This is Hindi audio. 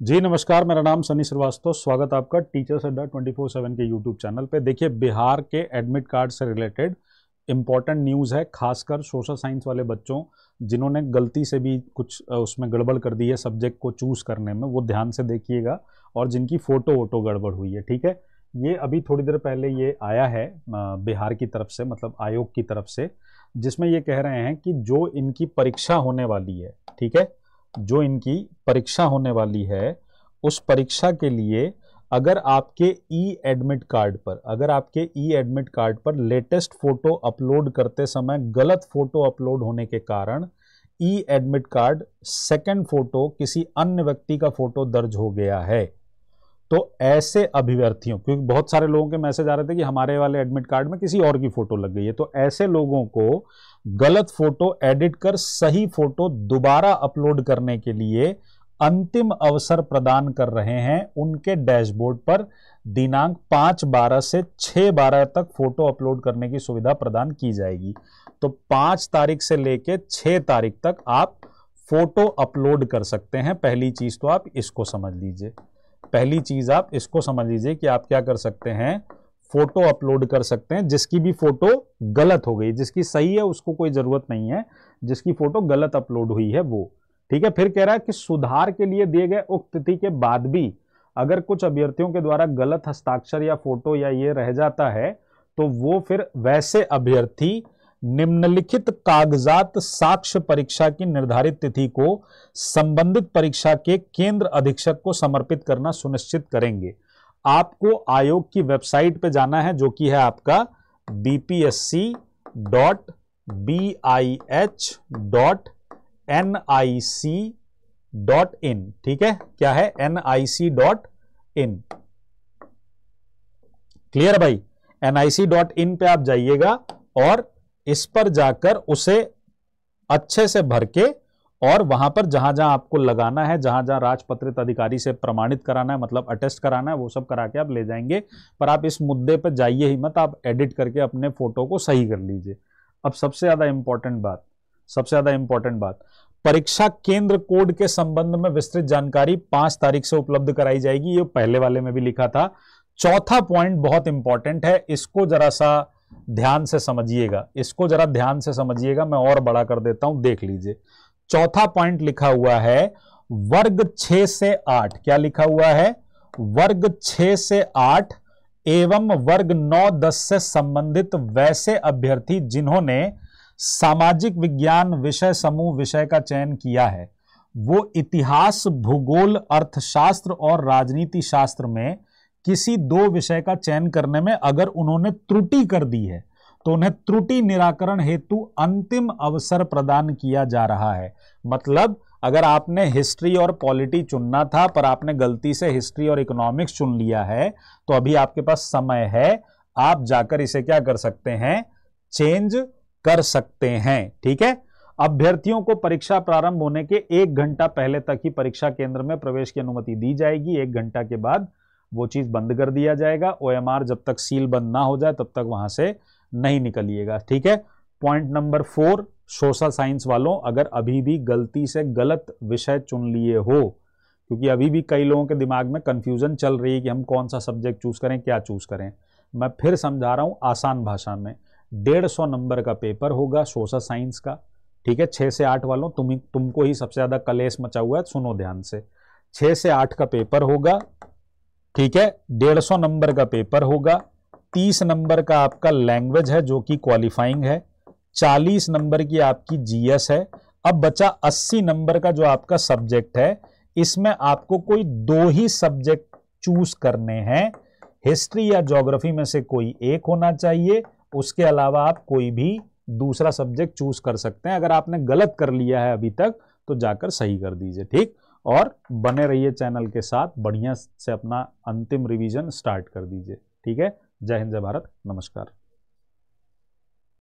जी, नमस्कार, मेरा नाम सनी श्रीवास्तव, स्वागत आपका टीचर्स अड्डा 24 सेवन के यूट्यूब चैनल पे। देखिए, बिहार के एडमिट कार्ड से रिलेटेड इंपॉर्टेंट न्यूज़ है, खासकर सोशल साइंस वाले बच्चों, जिन्होंने गलती से भी कुछ उसमें गड़बड़ कर दी है सब्जेक्ट को चूज़ करने में, वो ध्यान से देखिएगा और जिनकी फ़ोटो वोटो गड़बड़ हुई है, ठीक है? ये अभी थोड़ी देर पहले ये आया है बिहार की तरफ़ से मतलब आयोग की तरफ़ से, जिसमें ये कह रहे हैं कि जो इनकी परीक्षा होने वाली है, ठीक है? जो इनकी परीक्षा होने वाली है, उस परीक्षा के लिए अगर आपके ई एडमिट कार्ड पर, अगर आपके ई एडमिट कार्ड पर लेटेस्ट फ़ोटो अपलोड करते समय गलत फ़ोटो अपलोड होने के कारण E admit card second photo किसी अन्य व्यक्ति का फ़ोटो दर्ज हो गया है। तो ऐसे अभिव्यर्थियों, क्योंकि बहुत सारे लोगों के मैसेज आ रहे थे कि हमारे वाले एडमिट कार्ड में किसी और की फ़ोटो लग गई है तो ऐसे लोगों को गलत फ़ोटो एडिट कर सही फ़ोटो दोबारा अपलोड करने के लिए अंतिम अवसर प्रदान कर रहे हैं। उनके डैशबोर्ड पर दिनांक पाँच बारह से छह बारह तक फ़ोटो अपलोड करने की सुविधा प्रदान की जाएगी। तो पाँच तारीख से लेके छह तारीख तक आप फ़ोटो अपलोड कर सकते हैं। पहली चीज़ तो आप इसको समझ लीजिए। पहली चीज़ आप इसको समझ लीजिए कि आप क्या कर सकते हैं, फ़ोटो अपलोड कर सकते हैं, जिसकी भी फ़ोटो गलत हो गई, जिसकी सही है उसको कोई ज़रूरत नहीं है, जिसकी फ़ोटो गलत अपलोड हुई है वो। ठीक है, फिर कह रहा है कि सुधार के लिए दिए गए उक्त तिथि के बाद भी अगर कुछ अभ्यर्थियों के द्वारा गलत हस्ताक्षर या फ़ोटो या ये रह जाता है तो वो फिर वैसे अभ्यर्थी निम्नलिखित कागजात साक्ष्य परीक्षा की निर्धारित तिथि को संबंधित परीक्षा के केंद्र अधीक्षक को समर्पित करना सुनिश्चित करेंगे। आपको आयोग की वेबसाइट पर जाना है, जो कि है आपका BPSC dot B I H dot N I C dot in ठीक है? क्या है? N I C dot in clear भाई? N I C dot in पे आप जाइएगा और इस पर जाकर उसे अच्छे से भर के और वहाँ पर जहाँ जहाँ आपको लगाना है, जहाँ जहाँ राजपत्रित अधिकारी से प्रमाणित कराना है मतलब अटेस्ट कराना है, वो सब करा के आप ले जाएँगे। पर आप इस मुद्दे पर जाइए ही मत, आप एडिट करके अपने फ़ोटो को सही कर लीजिए। अब सबसे ज़्यादा इंपॉर्टेंट बात, सबसे ज़्यादा इंपॉर्टेंट बात, परीक्षा केंद्र कोड के संबंध में विस्तृत जानकारी पाँच तारीख से उपलब्ध कराई जाएगी। ये पहले वाले में भी लिखा था। चौथा पॉइंट बहुत इंपॉर्टेंट है, इसको जरा सा ध्यान से समझिएगा। इसको जरा ध्यान से समझिएगा, मैं और बड़ा कर देता हूँ, देख लीजिए। चौथा पॉइंट लिखा हुआ है, वर्ग छ से आठ। क्या लिखा हुआ है? वर्ग छ से आठ एवं वर्ग नौ दस से संबंधित वैसे अभ्यर्थी जिन्होंने सामाजिक विज्ञान विषय समूह विषय का चयन किया है, वो इतिहास, भूगोल, अर्थशास्त्र और राजनीति शास्त्र में किसी दो विषय का चयन करने में अगर उन्होंने त्रुटि कर दी है तो उन्हें त्रुटि निराकरण हेतु अंतिम अवसर प्रदान किया जा रहा है। मतलब अगर आपने हिस्ट्री और पॉलिटी चुनना था, पर आपने गलती से हिस्ट्री और इकोनॉमिक्स चुन लिया है तो अभी आपके पास समय है, आप जाकर इसे क्या कर सकते हैं? चेंज कर सकते हैं, ठीक है? अभ्यर्थियों को परीक्षा प्रारंभ होने के एक घंटा पहले तक ही परीक्षा केंद्र में प्रवेश की अनुमति दी जाएगी। एक घंटा के बाद वो चीज़ बंद कर दिया जाएगा। ओएमआर जब तक सील बंद ना हो जाए, तब तक वहाँ से नहीं निकलिएगा। ठीक है? Point number four social science वालों, अगर अभी भी गलती से गलत विषय चुन लिए हो, क्योंकि अभी भी कई लोगों के दिमाग में कंफ्यूजन चल रही है कि हम कौन सा सब्जेक्ट चूज़ करें, क्या चूज़ करें, मैं फिर समझा रहा हूँ आसान भाषा में। डेढ़ सौ नंबर का पेपर होगा सोशल साइंस का। ठीक है? छह से आठ वालों, तुम तुमको ही सबसे ज़्यादा कलेस मचा हुआ है, सुनो ध्यान से। छह से आठ का पेपर होगा ठीक है, डेढ़ सौ नंबर का पेपर होगा, तीस नंबर का आपका लैंग्वेज है जो कि क्वालिफाइंग है, चालीस नंबर की आपकी जीएस है, अब बचा अस्सी नंबर का जो आपका सब्जेक्ट है, इसमें आपको कोई दो ही सब्जेक्ट चूज़ करने हैं हिस्ट्री या ज्योग्राफी में से कोई एक होना चाहिए, उसके अलावा आप कोई भी दूसरा सब्जेक्ट चूज़ कर सकते हैं, अगर आपने गलत कर लिया है अभी तक तो जाकर सही कर दीजिए, ठीक? और बने रहिए चैनल के साथ। बढ़िया से अपना अंतिम रिवीजन स्टार्ट कर दीजिए। ठीक है? जय हिंद, जय भारत। नमस्कार।